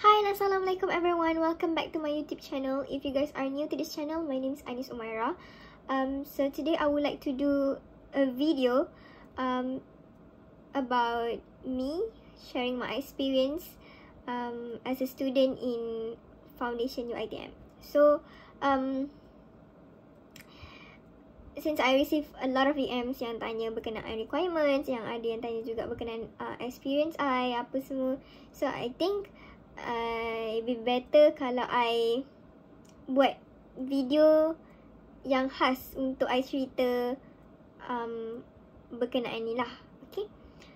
Hi and Assalamualaikum everyone. Welcome back to my YouTube channel. If you guys are new to this channel, my name is Anis Umaira. Um, so today I would like to do a video um, about me sharing my experience um, as a student in Foundation UITM. So, um, since I receive a lot of DMs yang tanya berkenaan requirements, yang ada yang tanya juga berkenaan uh, experience I, apa semua. So, I think it be better kalau I buat video yang khas untuk I cerita um, berkenaan ni lah. Okay.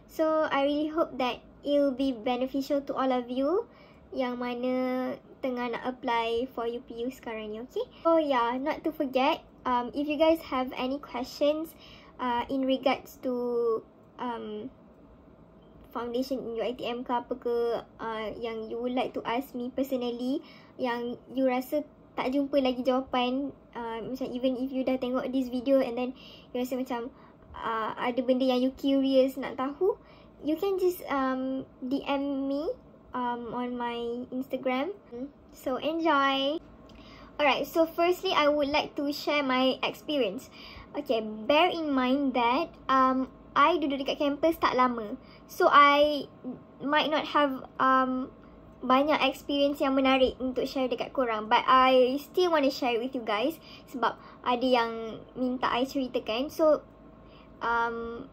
So, I really hope that it will be beneficial to all of you yang mana tengah nak apply for UPU sekarang ni. Okay. So, yeah, not to forget, um, if you guys have any questions uh, in regards to um, foundation in UiTM ke apa ke uh, yang you would like to ask me personally yang you rasa tak jumpa lagi jawapan uh, macam even if you dah tengok this video and then you rasa macam uh, ada benda yang you curious nak tahu you can just um, DM me um, on my Instagram so enjoy Alright, so firstly, I would like to share my experience. Okay, bear in mind that um I duduk dekat campus tak lama. So, I might not have um banyak experience yang menarik untuk share dekat korang. But I still want to share with you guys. Sebab ada yang minta I ceritakan. So, um,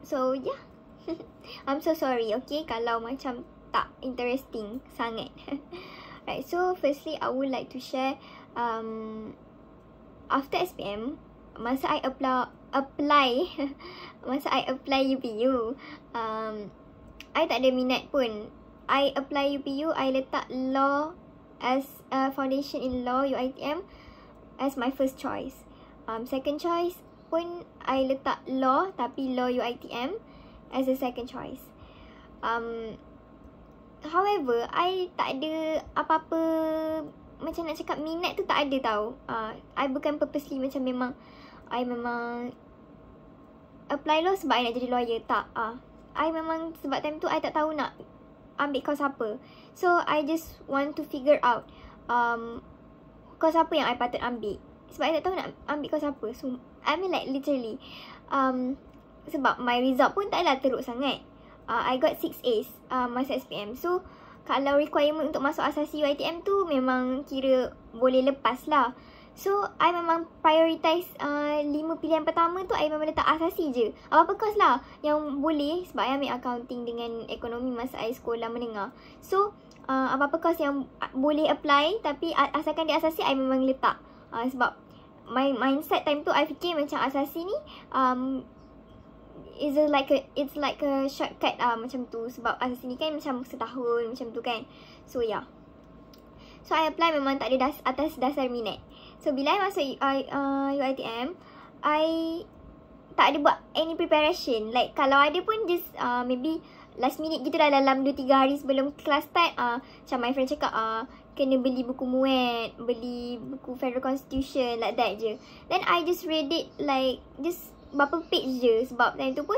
so yeah. I'm so sorry, okay? Kalau macam tak interesting sangat. Right, so firstly, I would like to share um, after SPM, masa I apply, apply masa I apply UPU, um, I tak ada minat pun. I apply UPU, I letak law as a foundation in law UITM as my first choice. Um, second choice pun I letak law tapi law UITM as a second choice. Um, however, I tak ada apa-apa macam nak cakap minat tu tak ada tau. Uh, I bukan purposely macam memang I memang apply law sebab I nak jadi lawyer. Tak. Uh, I memang sebab time tu I tak tahu nak ambil course apa. So, I just want to figure out um, course apa yang I patut ambil. Sebab I tak tahu nak ambil course apa. So, I mean like literally. Um, sebab my result pun taklah teruk sangat uh, I got 6 A's uh, masa SPM. So, kalau requirement untuk masuk asasi UITM tu memang kira boleh lepas lah. So, I memang prioritize uh, 5 pilihan pertama tu, I memang letak asasi je. Apa-apa course lah yang boleh sebab I ambil accounting dengan ekonomi masa I sekolah menengah. So, uh, apa-apa course yang boleh apply tapi asalkan dia asasi, I memang letak. Uh, sebab my mindset time tu, I fikir macam asasi ni um, is like a it's like a shortcut ah uh, macam tu sebab asas sini kan macam setahun macam tu kan. So yeah. So I apply memang tak ada das, atas dasar minat. So bila I masuk I, uh, UiTM, I tak ada buat any preparation. Like kalau ada pun just uh, maybe last minute gitu dah dalam 2-3 hari sebelum class start. Uh, macam my friend cakap, uh, kena beli buku muat, beli buku Federal Constitution, like that je. Then I just read it like, just berapa page je sebab time tu pun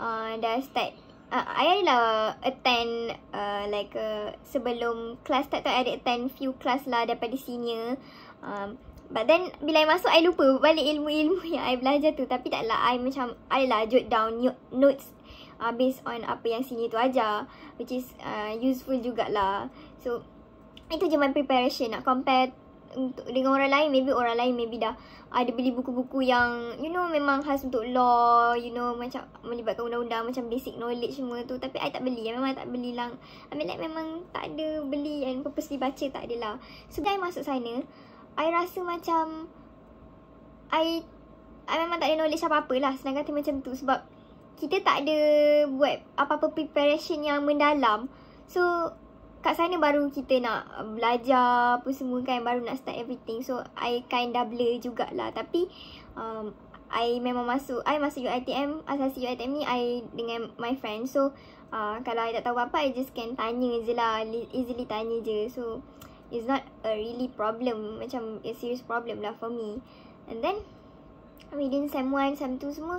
uh, dah start uh, I adalah attend uh, like uh, sebelum class start tu I ada attend few class lah daripada senior um, but then bila I masuk I lupa balik ilmu-ilmu yang I belajar tu. Tapi taklah I macam I lah jot down notes uh, based on apa yang senior tu ajar which is uh, useful jugalah. So itu je my preparation. Nak compare untuk dengan orang lain maybe orang lain maybe dah ada beli buku-buku yang you know memang khas untuk law you know macam melibatkan undang-undang macam basic knowledge semua tu. Tapi I tak beli memang tak beli lang. I mean like memang tak ada beli and purposely baca tak adalah. So I masuk sana I rasa macam I I memang tak ada knowledge apa-apa lah. Senang kata macam tu sebab kita tak ada buat apa-apa preparation yang mendalam. So kat sana baru kita nak belajar apa semua kan baru nak start everything. So I kind of blur jugalah. Tapi um, I memang masuk I masuk UiTM asasi UiTM ni I dengan my friend. So uh, kalau I tak tahu apa I just can tanya je lah. Easily tanya je. So it's not a really problem macam a serious problem lah for me and then within sem 1 sem 2 semua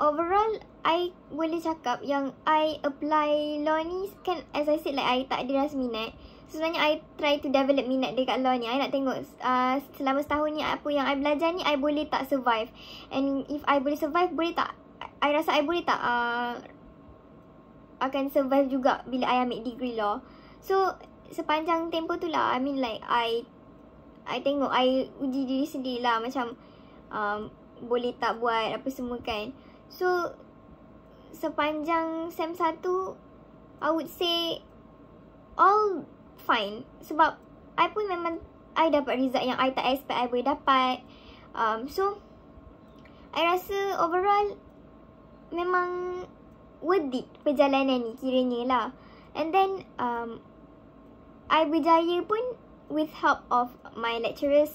overall I boleh cakap yang I apply law ni kan as I said like I tak ada rasa minat. So, sebenarnya I try to develop minat dekat law ni. I nak tengok uh, selama setahun ni apa yang I belajar ni I boleh tak survive. And if I boleh survive boleh tak I rasa I boleh tak uh, akan survive juga bila I ambil degree law. So sepanjang tempoh tu lah I mean like I I tengok I uji diri sendiri lah macam um, boleh tak buat apa semua kan. So sepanjang SEM 1 I would say all fine sebab I pun memang I dapat result yang I tak expect I boleh dapat. Um, so I rasa overall memang worth it perjalanan ni kiranya lah. And then um, I berjaya pun with help of my lecturers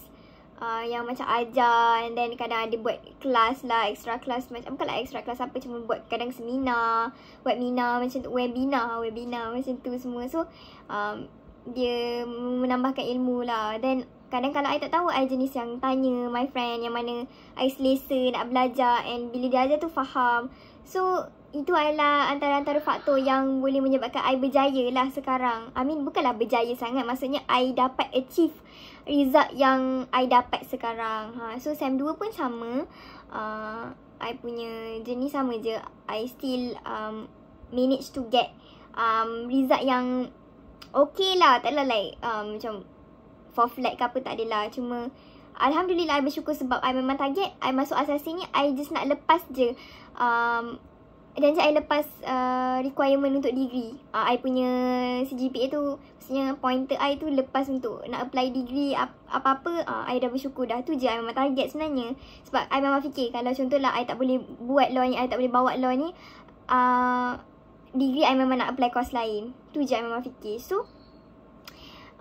uh, yang macam ajar and then kadang ada buat kelas lah, extra class macam bukan lah extra class apa cuma buat kadang seminar, webinar macam tu, webinar, webinar macam tu semua. So, um, dia menambahkan ilmu lah. Then, kadang kalau I tak tahu, I jenis yang tanya my friend yang mana I selesa nak belajar and bila dia ajar tu faham. So, itu adalah antara-antara faktor yang boleh menyebabkan I berjaya lah sekarang. I mean, bukanlah berjaya sangat. Maksudnya, I dapat achieve result yang I dapat sekarang. Ha. So, SEM 2 pun sama. Uh, I punya jenis sama je. I still um, manage to get um, result yang okay lah. Taklah like um, macam for flat ke apa tak adalah. Cuma, Alhamdulillah, I bersyukur sebab I memang target. I masuk asasi ni, I just nak lepas je. Um, dan saya lepas uh, requirement untuk degree. Uh, I punya CGPA tu, maksudnya pointer I tu lepas untuk nak apply degree apa-apa, uh, I dah bersyukur dah. Tu je I memang target sebenarnya. Sebab I memang fikir kalau contohlah I tak boleh buat law ni, I tak boleh bawa law ni, uh, degree I memang nak apply course lain. Tu je I memang fikir. So,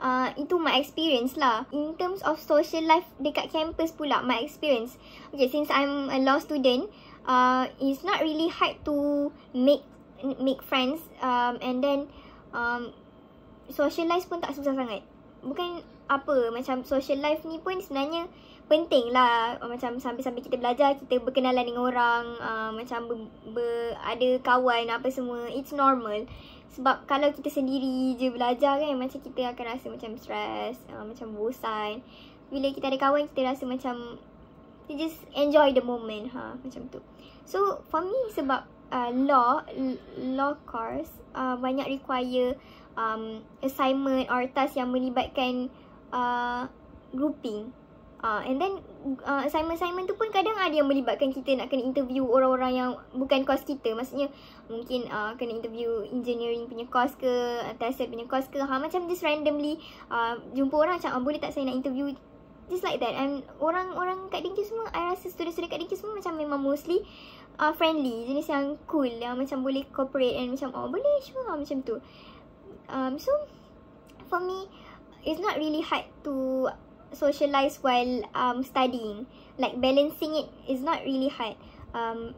Uh, itu my experience lah. In terms of social life dekat campus pula, my experience. Okay, since I'm a law student, uh, it's not really hard to make make friends um, and then um, socialize pun tak susah sangat. Bukan apa macam social life ni pun sebenarnya penting lah. Macam sambil-sambil kita belajar kita berkenalan dengan orang uh, macam ber, ber, ada kawan apa semua it's normal. Sebab kalau kita sendiri je belajar kan macam kita akan rasa macam stress uh, macam bosan. Bila kita ada kawan kita rasa macam you just enjoy the moment ha macam tu so for me sebab uh, law law course uh, banyak require um, assignment or task yang melibatkan uh, grouping Uh, and then uh, assignment-assignment tu pun kadang ada yang melibatkan kita nak kena interview orang-orang yang bukan course kita. Maksudnya mungkin uh, kena interview engineering punya course ke, TESOL punya course ke. Ha, macam just randomly uh, jumpa orang macam, uh, boleh tak saya nak interview just like that. And orang-orang kat Dinky semua I rasa student-student kat Dinky semua macam memang mostly uh, friendly. Jenis yang cool yang macam boleh cooperate and macam oh boleh sure lah, macam tu. Um, so for me it's not really hard to socialize while um, studying. Like balancing it is not really hard. Um,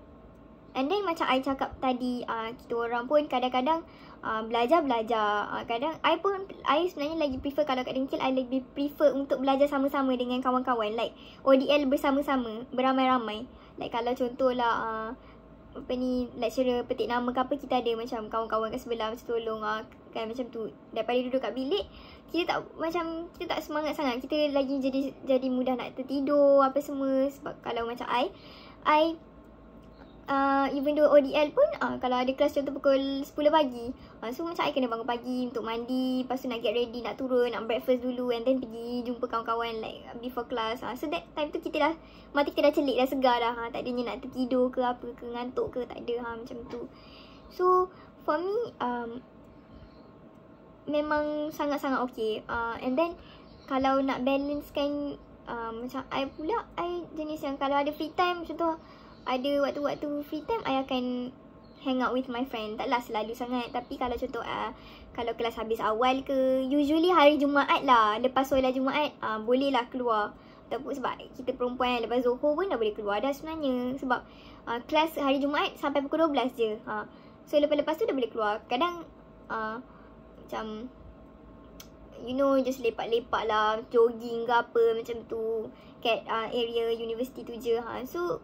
and then macam I cakap tadi uh, kita orang pun kadang-kadang uh, belajar-belajar. Uh, kadang I pun, I sebenarnya lagi prefer kalau kat Dengkil, I lebih prefer untuk belajar sama-sama dengan kawan-kawan. Like ODL bersama-sama, beramai-ramai. Like kalau contohlah, uh, apa ni, lecturer petik nama ke apa, kita ada macam kawan-kawan kat sebelah macam tolong uh, kan macam tu. Daripada duduk kat bilik, kita tak macam kita tak semangat sangat. Kita lagi jadi jadi mudah nak tertidur apa semua sebab kalau macam I, I uh, even though ODL pun uh, kalau ada kelas contoh pukul 10 pagi uh, so macam I kena bangun pagi untuk mandi lepas tu nak get ready nak turun nak breakfast dulu and then pergi jumpa kawan-kawan like before class uh, so that time tu kita dah mati kita dah celik dah segar dah uh, tak adanya nak tertidur ke apa ke ngantuk ke tak ada uh, macam tu. So for me um, memang sangat-sangat okay uh, and then kalau nak balancekan uh, macam I pula I jenis yang kalau ada free time contoh ada waktu-waktu free time I akan hang out with my friend. Taklah selalu sangat tapi kalau contoh uh, kalau kelas habis awal ke usually hari Jumaat lah lepas solat Jumaat uh, boleh lah keluar. Tapi sebab kita perempuan lepas Zohor pun dah boleh keluar dah sebenarnya sebab uh, kelas hari Jumaat sampai pukul 12 je. Uh, so lepas-lepas tu dah boleh keluar. Kadang uh, macam you know just lepak-lepak lah jogging ke apa macam tu kat uh, area university tu je ha. So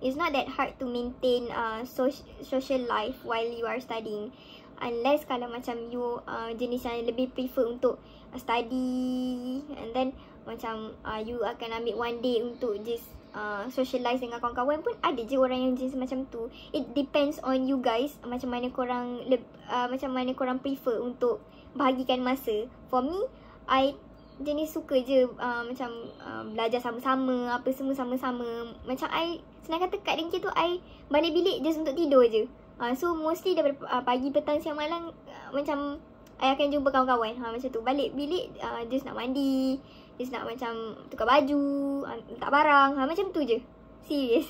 it's not that hard to maintain uh, social life while you are studying. Unless kalau macam you uh, jenis yang lebih prefer untuk uh, study and then macam uh, you akan ambil one day untuk just uh, socialize dengan kawan-kawan pun ada je orang yang jenis macam tu. It depends on you guys macam mana korang uh, macam mana korang prefer untuk bahagikan masa. For me, I jenis suka je uh, macam uh, belajar sama-sama, apa semua sama-sama. Macam I, senang kata kat dengki tu, I balik bilik just untuk tidur je. Uh, so, mostly daripada uh, pagi, petang, siang, malam, uh, macam I akan jumpa kawan-kawan. Ha, macam tu. Balik bilik, uh, just nak mandi, just nak macam tukar baju, uh, letak barang. Ha, macam tu je. Serius.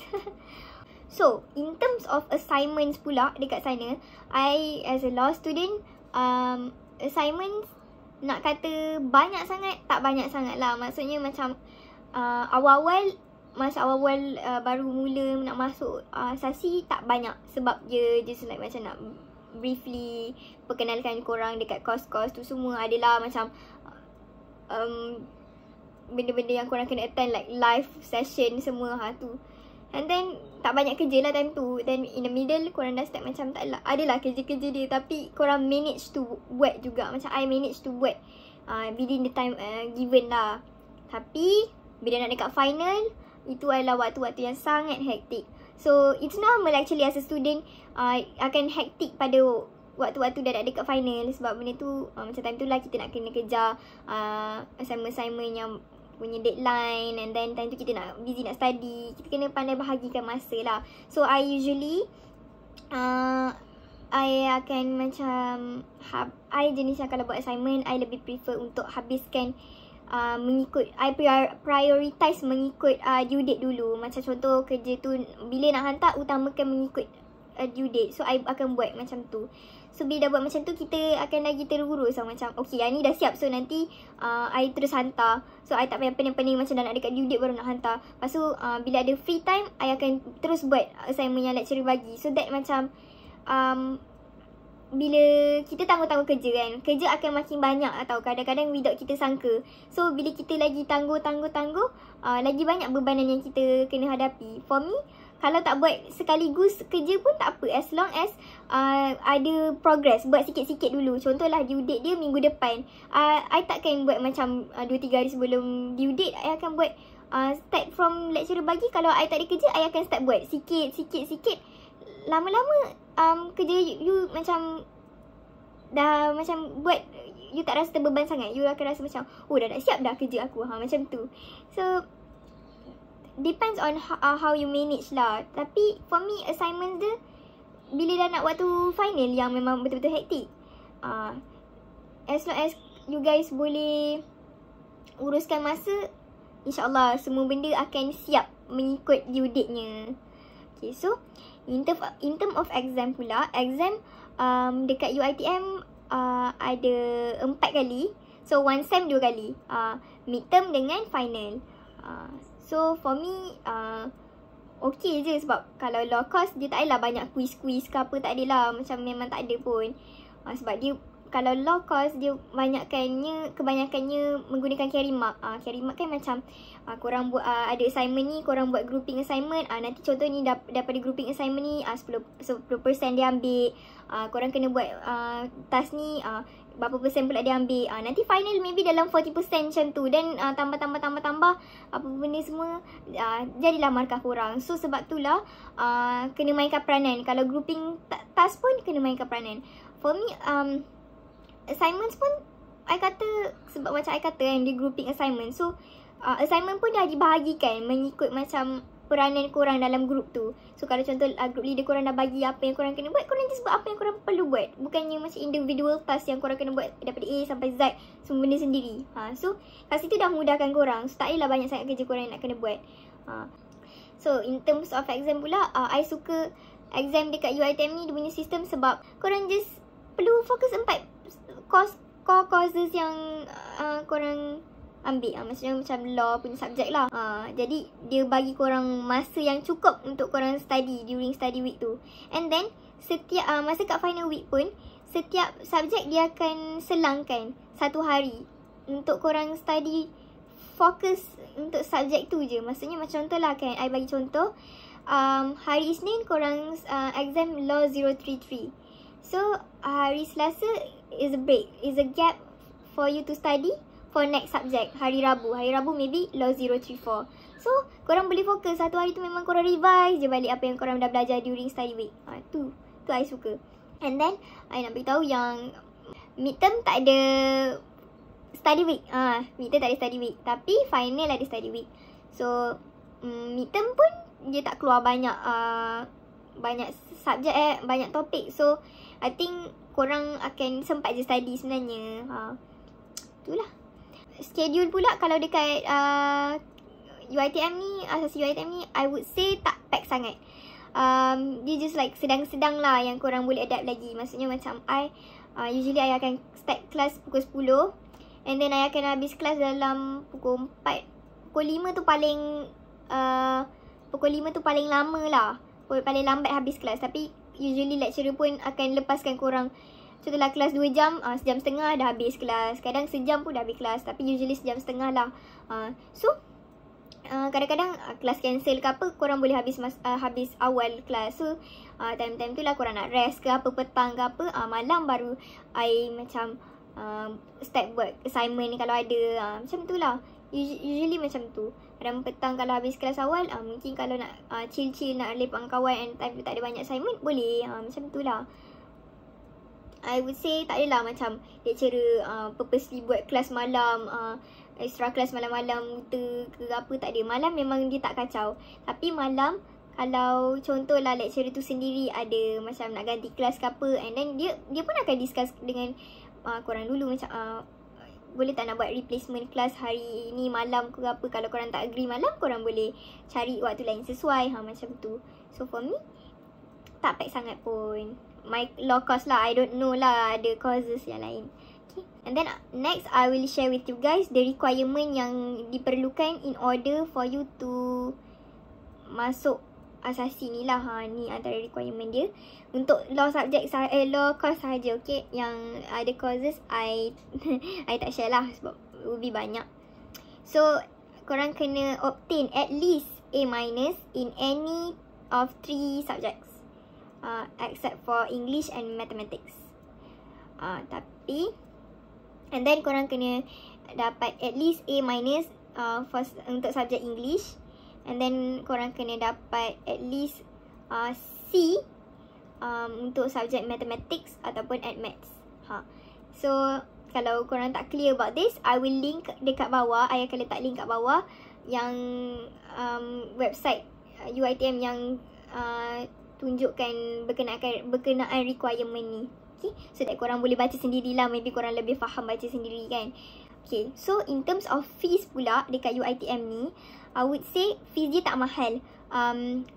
so, in terms of assignments pula dekat sana, I as a law student, um, assignments nak kata banyak sangat tak banyak sangat lah. Maksudnya macam uh, awal-awal masa awal-awal uh, baru mula nak masuk uh, sasi tak banyak sebab dia just like macam nak briefly perkenalkan korang dekat kos-kos tu semua. Adalah macam um, benda-benda yang korang kena attend like live session semua ha tu And then tak banyak kerja lah time tu. Then in the middle korang dah start macam tak lah. Adalah kerja-kerja dia Tapi korang manage to buat juga. Macam I manage to buat uh, Within the time uh, given lah. Tapi bila nak dekat final Itu adalah waktu-waktu yang sangat hektik So it's normal actually as a student uh, Akan hektik pada waktu-waktu dah nak dekat final. Sebab benda tu uh, macam time tu lah kita nak kena kejar uh, Assignment-assignment yang punya deadline and then time tu kita nak busy nak study kita kena pandai bahagikan masa lah. So I usually uh, I akan macam I jenis yang kalau buat assignment I lebih prefer untuk habiskan uh, mengikut I prioritize mengikut uh, due date dulu. Macam contoh kerja tu bila nak hantar utamakan mengikut uh, due date. So I akan buat macam tu. So bila dah buat macam tu kita akan lagi terurus so, macam okay yang ni dah siap. So nanti uh, I terus hantar. So I tak payah pening-pening macam dah nak dekat due date baru nak hantar. Lepas tu uh, bila ada free time I akan terus buat assignment yang lecturer bagi. So that macam um, bila kita tangguh-tangguh kerja kan Kerja akan makin banyak atau kadang-kadang without kita sangka. So bila kita lagi tangguh-tangguh-tangguh uh, Lagi banyak bebanan yang kita kena hadapi. For me kalau tak buat sekaligus kerja pun tak apa as long as uh, ada progress buat sikit-sikit dulu. Contohlah due date dia minggu depan. Uh, I takkan buat macam uh, 2-3 hari sebelum due date. I akan buat uh, start from lecturer bagi kalau I tak ada kerja I akan start buat sikit-sikit-sikit lama-lama um, kerja you, you macam dah macam buat you tak rasa terbeban sangat. You akan rasa macam oh dah dah siap dah kerja aku. Ha macam tu. So depends on how, uh, how you manage lah. Tapi for me assignment dia bila dah nak waktu final yang memang betul-betul hektik. Uh, as long as you guys boleh uruskan masa, insyaAllah semua benda akan siap mengikut due date-nya. Okay, so in term, in term of exam pula, exam um, dekat UITM uh, ada empat kali. So one sem dua kali. Uh, midterm dengan final. Uh, So for me uh, Okay je sebab Kalau law course Dia tak adalah banyak quiz-quiz ke apa Tak adalah Macam memang tak ada pun. Uh, Sebab dia Kalau law course Dia banyakkannya Kebanyakannya Menggunakan carry mark uh, Carry mark kan macam uh, Korang buat uh, Ada assignment ni Korang buat grouping assignment uh, Nanti contoh ni dap- Daripada grouping assignment ni uh, 10%, 10% dia ambil uh, Korang kena buat uh, Task ni uh, berapa persen pula dia ambil. Uh, nanti final maybe dalam 40% macam tu. Dan uh, tambah, tambah, tambah, tambah. Apa benda semua. Uh, jadilah markah korang. So sebab itulah uh, kena mainkan peranan. Kalau grouping task pun kena mainkan peranan. For me, um, assignments pun I kata, sebab macam I kata kan, dia grouping assignment. So, uh, assignment pun dah dibahagikan mengikut macam peranan korang dalam grup tu. So kalau contoh uh, group leader korang dah bagi apa yang korang kena buat, korang just buat apa yang korang perlu buat. Bukannya macam individual task yang korang kena buat daripada A sampai Z semua benda sendiri. Ha, so kat situ dah mudahkan korang. So tak adalah banyak sangat kerja korang nak kena buat. Ha. So in terms of exam pula, uh, I suka exam dekat UITM ni dia punya sistem sebab korang just perlu fokus empat course core courses yang uh, korang ambil. Uh, Maksudnya macam law punya subjek lah. Uh, Jadi dia bagi korang masa yang cukup Untuk korang study during study week tu. And then setiap uh, masa kat final week pun Setiap subjek dia akan selangkan Satu hari Untuk korang study Fokus untuk subjek tu je. Maksudnya macam contoh lah kan I bagi contoh um, hari Isnin korang uh, exam law 033. So hari Selasa is a break, is a gap for you to study for next subject hari Rabu. Hari Rabu maybe law 034. So korang boleh fokus satu hari tu memang korang revise je balik apa yang korang dah belajar during study week. Ha, tu, tu I suka. And then I nak beritahu yang midterm tak ada study week. Ha, midterm tak ada study week. Tapi final ada study week. So um, midterm pun dia tak keluar banyak uh, banyak subjek eh, banyak topik. So I think korang akan sempat je study sebenarnya. Ha. Itulah. Schedule pula kalau dekat uh, UiTM ni, asas UiTM ni, I would say tak pack sangat. Um, dia just like sedang-sedang lah yang korang boleh adapt lagi. Maksudnya macam I, uh, usually I akan start kelas pukul 10. And then I akan habis kelas dalam pukul 4. Pukul 5 tu paling, uh, pukul 5 tu paling lama lah. Paling lambat habis kelas. Tapi usually lecturer pun akan lepaskan korang Contohlah kelas 2 jam, uh, sejam setengah dah habis kelas. Kadang sejam pun dah habis kelas. Tapi usually sejam setengah lah. Uh, so, uh, kadang-kadang uh, kelas cancel ke apa, korang boleh habis mas, uh, habis awal kelas. So, uh, time-time tu lah korang nak rest ke apa, petang ke apa. Uh, malam baru I macam uh, start buat assignment ni kalau ada. Uh, macam tu lah. Usually macam tu. Kadang petang kalau habis kelas awal, uh, mungkin kalau nak uh, chill-chill, nak lepak dengan kawan and time tu tak ada banyak assignment, boleh. Uh, macam tu lah. I would say tak adalah macam lecturer uh, purposely buat kelas malam, uh, extra kelas malam-malam buta ke apa, tak ada. Malam memang dia tak kacau. Tapi malam, kalau contohlah lecturer tu sendiri ada macam nak ganti kelas ke apa, and then dia dia pun akan discuss dengan uh, korang dulu macam, uh, boleh tak nak buat replacement class hari ni malam ke apa? Kalau korang tak agree malam korang boleh cari waktu lain sesuai. Ha macam tu. So for me tak pack sangat pun. My law course lah I don't know lah ada courses yang lain. Okay. And then next I will share with you guys the requirement yang diperlukan in order for you to masuk asasi ni lah. Ha ni antara requirement dia. Untuk law subject eh law course saja okey yang ada courses I I tak share lah sebab lebih banyak. So korang kena obtain at least A minus in any of three subjects. Uh, except for English and mathematics. Uh, tapi and then korang kena dapat at least A minus uh, for untuk subjek English And then korang kena dapat at least uh, C um, untuk subjek mathematics ataupun at maths. Ha. So, kalau korang tak clear about this, I will link dekat bawah. I akan letak link kat bawah yang um, website UiTM uh, yang uh, tunjukkan berkenaan, berkenaan requirement ni. Okay. So that korang boleh baca sendirilah. Maybe korang lebih faham baca sendiri kan. Okay. So in terms of fees pula dekat UiTM ni. I would say fees dia tak mahal. Um,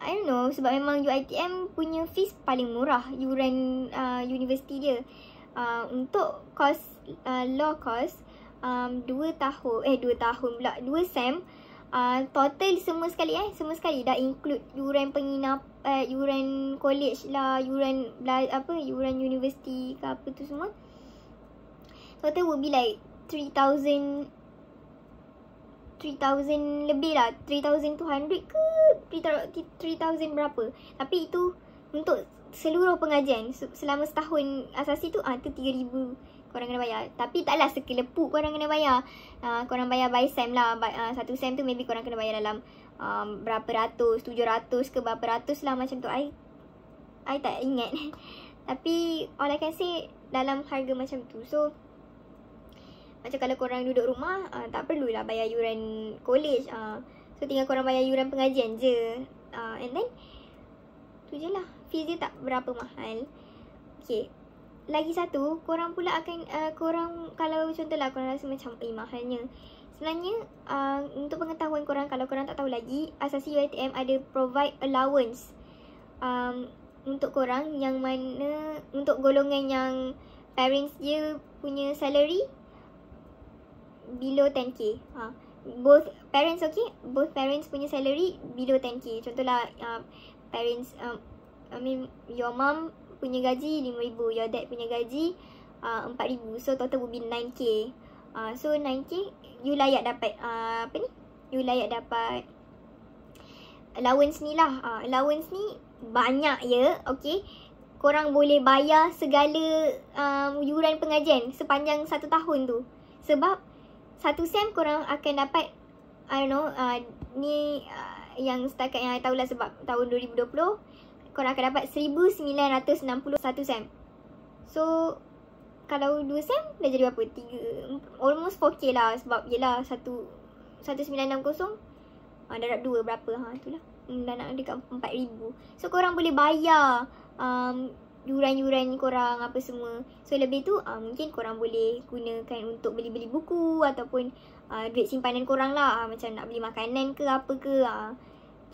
I don't know sebab memang UiTM punya fees paling murah yuran uh, universiti dia. Uh, untuk course uh, law course um, 2 tahun eh 2 tahun pula 2 sem uh, total semua sekali eh semua sekali dah include yuran penginap uh, yuran college lah yuran apa yuran universiti ke apa tu semua total will be like 3000 3,000 lebih lah. 3,200 ke 3,000 berapa? Tapi itu untuk seluruh pengajian Selama setahun asasi tu ah tu 3,000 korang kena bayar. Tapi taklah sekelepuk korang kena bayar. Uh, Korang bayar by sem lah. By, uh, Satu sem tu maybe korang kena bayar dalam um, Berapa ratus, tujuh ratus ke berapa ratus lah macam tu. I, I tak ingat. Tapi all I can say dalam harga macam tu. So macam kalau korang duduk rumah, uh, tak perlulah bayar yuran college. Uh. So, tinggal korang bayar yuran pengajian je. Uh, and then, tu je lah. Fees dia tak berapa mahal. Okay. Lagi satu, korang pula akan, uh, korang, kalau contohlah korang rasa macam, eh mahalnya. Sebenarnya, uh, untuk pengetahuan korang, kalau korang tak tahu lagi, Asasi UiTM ada provide allowance um, untuk korang yang mana, untuk golongan yang parents dia punya salary below 10k. Ha. Both parents okay? Both parents punya salary below 10k. Contohlah uh, parents um, I mean your mom punya gaji 5000, your dad punya gaji uh, 4000. So total will be 9k. Uh, so 9k you layak dapat uh, apa ni? You layak dapat allowance ni lah. Uh, allowance ni banyak ya. Okay. Korang boleh bayar segala um, yuran pengajian sepanjang satu tahun tu. Sebab satu sem korang akan dapat I don't know uh, ni uh, yang setakat yang I tahu lah sebab tahun 2020 korang akan dapat 1961 sem. So kalau 2 sem dah jadi berapa? 3 almost 4k lah sebab yelah 1 1960 Ha, darab dua berapa ha itulah. Hmm, dah nak dekat 4000. So korang boleh bayar um, yuran-yuran korang apa semua. So lebih tu uh, mungkin korang boleh gunakan untuk beli-beli buku ataupun uh, duit simpanan korang lah. Uh, macam nak beli makanan ke apa ke. Uh,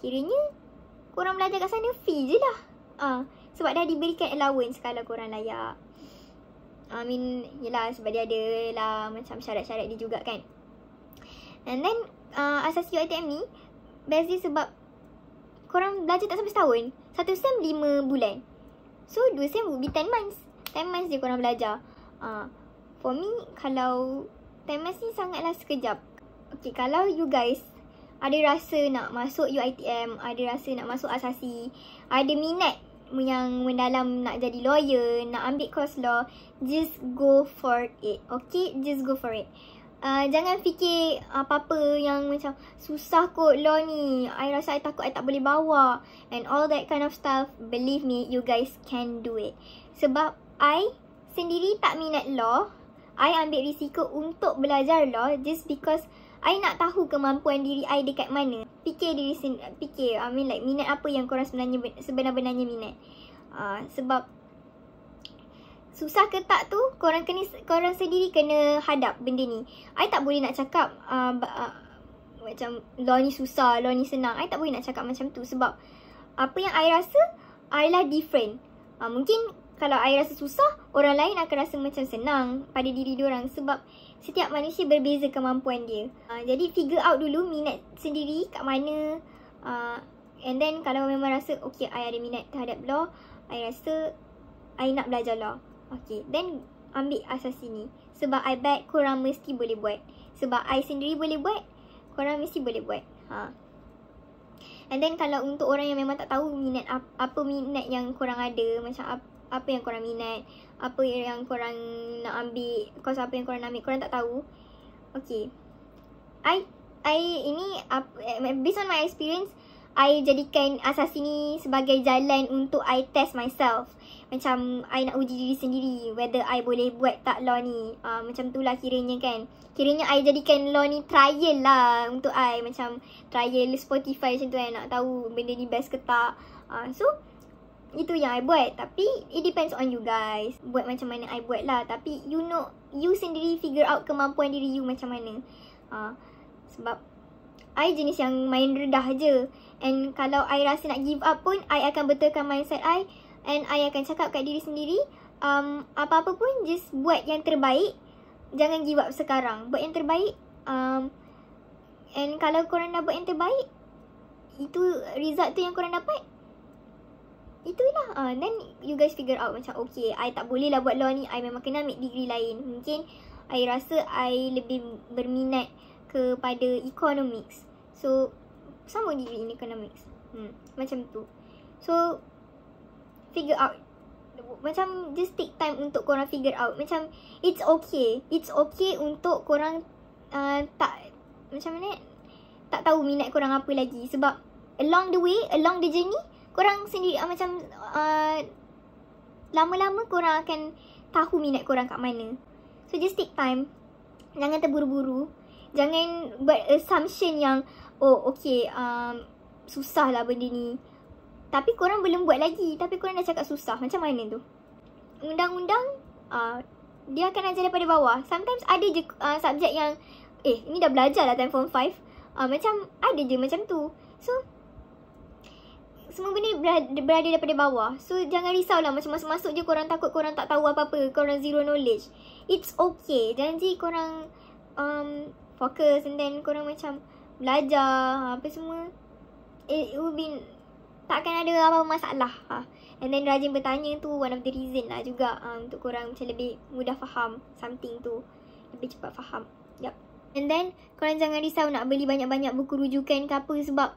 kiranya korang belajar kat sana fee je lah. Uh, sebab dah diberikan allowance kalau korang layak. I mean, yelah sebab dia ada lah macam syarat-syarat dia juga kan. And then, uh, asas UITM ni, best sebab korang belajar tak sampai setahun. Satu sem lima bulan. So, dua sem would be ten months. Ten months je korang belajar. Uh, for me, kalau ten months ni sangatlah sekejap. Okay, kalau you guys ada rasa nak masuk UITM, ada rasa nak masuk asasi, ada minat yang mendalam nak jadi lawyer, nak ambil course law, just go for it. Okay, just go for it. Uh, jangan fikir apa-apa yang macam susah kot law ni. I rasa I takut I tak boleh bawa. And all that kind of stuff. Believe me, you guys can do it. Sebab I sendiri tak minat law. I ambil risiko untuk belajar law just because I nak tahu kemampuan diri I dekat mana. Fikir diri sendiri, fikir. I mean like minat apa yang korang sebenarnya sebenar-benarnya minat. Uh, sebab susah ke tak tu korang kena korang sendiri kena hadap benda ni. I tak boleh nak cakap uh, uh, macam law ni susah, law ni senang. I tak boleh nak cakap macam tu sebab apa yang I rasa I lah different. Uh, mungkin kalau I rasa susah, orang lain akan rasa macam senang pada diri orang sebab setiap manusia berbeza kemampuan dia. Uh, jadi figure out dulu minat sendiri kat mana uh, and then kalau memang rasa okay I ada minat terhadap law, I rasa I nak belajar law. Okay, then ambil asas ini. Sebab I bet korang mesti boleh buat. Sebab I sendiri boleh buat, korang mesti boleh buat. Ha. And then kalau untuk orang yang memang tak tahu minat apa, minat yang korang ada, macam apa, yang korang minat, apa yang korang nak ambil, course apa yang korang nak ambil, korang tak tahu. Okay. I, I ini, uh, based on my experience, I jadikan asas ini sebagai jalan untuk I test myself. Macam I nak uji diri sendiri whether I boleh buat tak law ni. Uh, macam tu lah kiranya kan. Kiranya I jadikan law ni trial lah untuk I. Macam trial Spotify macam tu kan. Nak tahu benda ni best ke tak. Uh, so, itu yang I buat. Tapi, it depends on you guys. Buat macam mana I buat lah. Tapi, you know, you sendiri figure out kemampuan diri you macam mana. Uh, sebab, I jenis yang main redah je. And kalau I rasa nak give up pun, I akan betulkan mindset I. And I akan cakap kat diri sendiri, um, apa-apa pun just buat yang terbaik. Jangan give up sekarang. Buat yang terbaik. Um, and kalau korang dah buat yang terbaik, itu result tu yang korang dapat. Itulah. Uh, then you guys figure out macam, okay, I tak boleh lah buat law ni. I memang kena ambil degree lain. Mungkin I rasa I lebih berminat kepada economics. So, sama degree in economics. Hmm, macam tu. So, figure out. Macam just take time untuk korang figure out. Macam, it's okay. It's okay untuk korang uh, tak, macam mana Tak tahu minat korang apa lagi. Sebab, along the way, along the journey, korang sendiri uh, macam, uh, lama-lama korang akan tahu minat korang kat mana. So, just take time. Jangan terburu-buru. Jangan buat assumption yang, oh okay um, susah lah benda ni. Tapi korang belum buat lagi. Tapi korang dah cakap susah. Macam mana tu? Undang-undang, uh, dia akan ajar daripada bawah. Sometimes ada je uh, subjek yang, eh ni dah belajar lah time form 5. Uh, macam ada je macam tu. So, semua benda berada, berada daripada bawah. So, jangan risau lah. Macam masuk-masuk je korang takut korang tak tahu apa-apa. Korang zero knowledge. It's okay. Janji korang um, fokus and then korang macam, belajar apa semua it, will be takkan ada apa-apa masalah ha. and then rajin bertanya tu one of the reason lah juga uh, untuk korang macam lebih mudah faham something tu lebih cepat faham yep and then korang jangan risau nak beli banyak-banyak buku rujukan ke apa sebab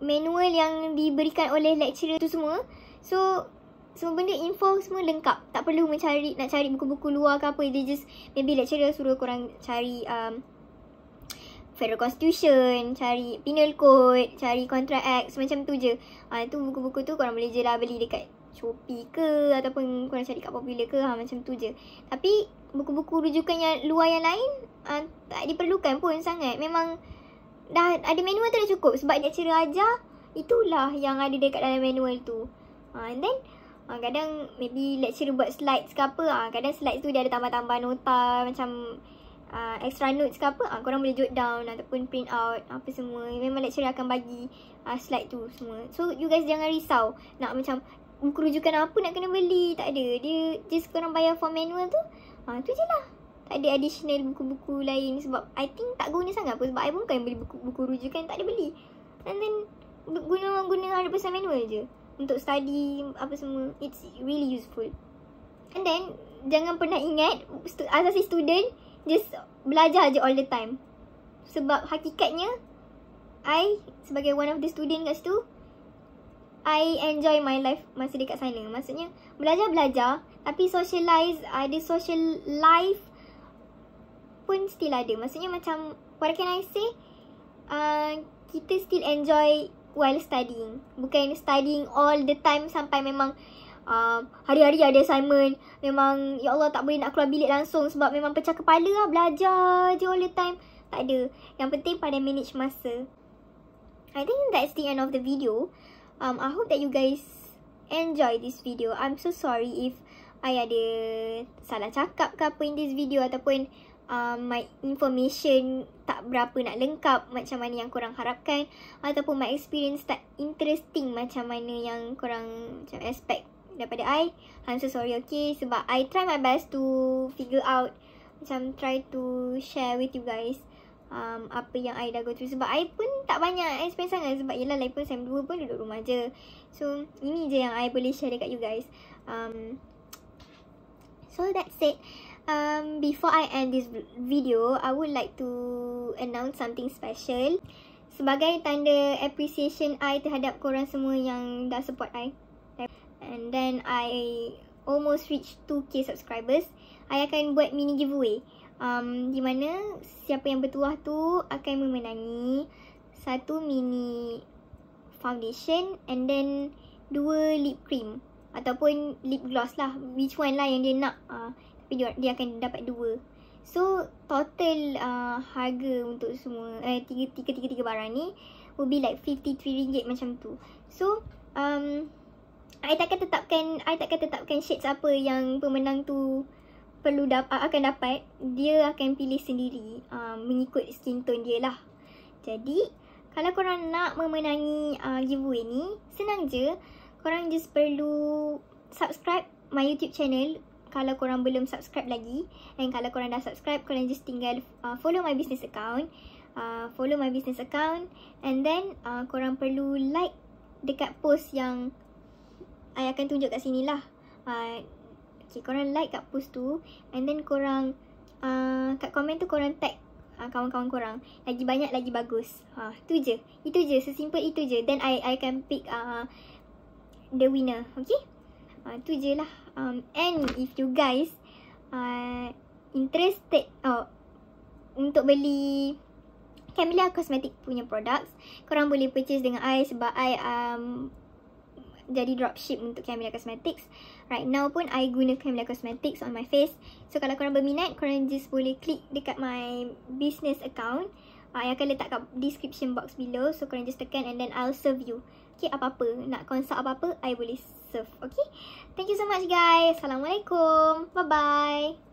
manual yang diberikan oleh lecturer tu semua. So semua benda info semua lengkap. Tak perlu mencari nak cari buku-buku luar ke apa. Dia just maybe lecturer suruh korang cari um, Federal Constitution, cari Penal Code, cari Contract Act, macam tu je. Ah uh, tu buku-buku tu korang boleh je lah beli dekat Shopee ke ataupun korang cari kat popular ke ha, macam tu je. Tapi buku-buku rujukan yang luar yang lain uh, tak diperlukan pun sangat. Memang dah ada manual tu dah cukup sebab dia cara ajar itulah yang ada dekat dalam manual tu. Uh, and then uh, kadang maybe lecturer buat slides ke apa. Uh, kadang slides tu dia ada tambah-tambah nota macam uh, extra notes ke apa. Uh, korang boleh jot down ataupun print out apa semua. Memang lecturer akan bagi uh, slide tu semua. So you guys jangan risau nak macam buku rujukan apa nak kena beli. Tak ada. Dia just korang bayar for manual tu. Ha, tu je lah. Tak ada additional buku-buku lain sebab I think tak guna sangat pun sebab I pun bukan beli buku-buku rujukan tak ada beli. And then guna guna 100% manual je untuk study apa semua. It's really useful. And then jangan pernah ingat asasi student just belajar je all the time. Sebab hakikatnya I sebagai one of the student kat situ I enjoy my life masa dekat sana. Maksudnya belajar-belajar tapi socialize, ada social life pun still ada. Maksudnya macam what can I say? Uh, kita still enjoy while studying. Bukan studying all the time sampai memang uh, hari-hari ada assignment. Memang ya Allah tak boleh nak keluar bilik langsung sebab memang pecah kepala lah belajar je all the time. Tak ada. Yang penting pada manage masa. I think that's the end of the video um, I hope that you guys enjoy this video. I'm so sorry if I ada salah cakap ke apa in this video ataupun um, my information tak berapa nak lengkap macam mana yang korang harapkan ataupun my experience tak interesting macam mana yang korang macam expect daripada I. I'm so sorry okay? Sebab I try my best to figure out macam try to share with you guys um, apa yang I dah go through. Sebab I pun tak banyak experience sangat sebab yelah lagi pun SEM 2 pun duduk rumah je. So ini je yang I boleh share dekat you guys. Um, so that's it um, before I end this video I would like to announce something special. Sebagai tanda appreciation I terhadap korang semua yang dah support I. And then I almost reach 2k subscribers. I akan buat mini giveaway. Um, di mana siapa yang bertuah tu akan memenangi satu mini foundation and then dua lip cream ataupun lip gloss lah. Which one lah yang dia nak? Uh, dia, dia akan dapat dua. So total uh, harga untuk semua eh tiga tiga tiga tiga barang ni will be like 53 ringgit macam tu. So um I takkan tetapkan I takkan tetapkan shades apa yang pemenang tu perlu dap- akan dapat dia akan pilih sendiri uh, mengikut skin tone dia lah. Jadi kalau korang nak memenangi uh, giveaway ni senang je. Korang just perlu subscribe my youtube channel kalau korang belum subscribe lagi and kalau korang dah subscribe korang just tinggal uh, follow my business account uh, follow my business account and then uh, korang perlu like dekat post yang I akan tunjuk kat sini lah uh, Okay, korang like kat post tu and then korang uh, kat komen tu korang tag uh, kawan-kawan korang. Lagi banyak lagi bagus. Ha, uh, tu je. Itu je, sesimpel itu je. Then I I can pick uh, the winner. Okay? Uh, tu je lah. Um, and if you guys uh, interested oh, untuk beli Camellia Cosmetic punya products, korang boleh purchase dengan I sebab I um, jadi dropship untuk Camellia Cosmetics. Right now pun I guna Camellia Cosmetics on my face. So kalau korang berminat, korang just boleh klik dekat my business account. Uh, I akan letak kat description box below. So korang just tekan and then I'll serve you. Okay, apa-apa. Nak consult apa-apa, I boleh serve. Okay. Thank you so much guys. Assalamualaikum. Bye-bye.